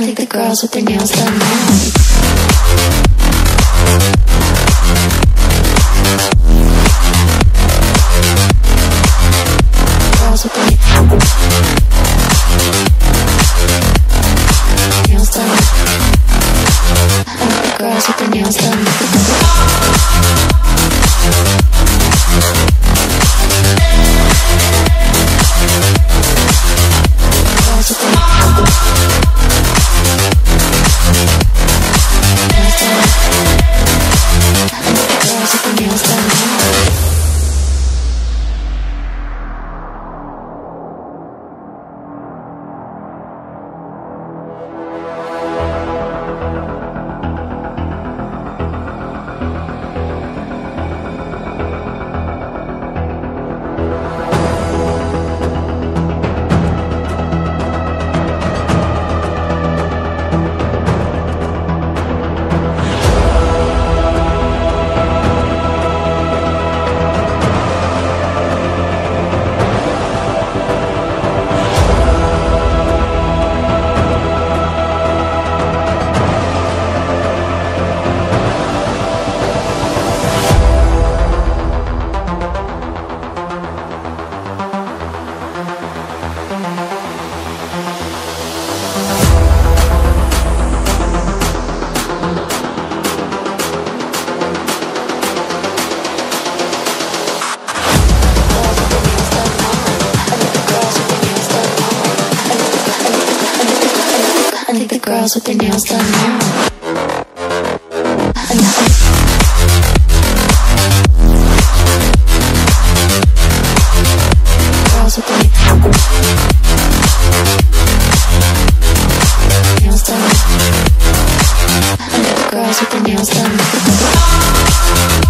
I like the girls with their nails done now. girls with their nails done now. Girls with the nails done.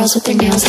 as with.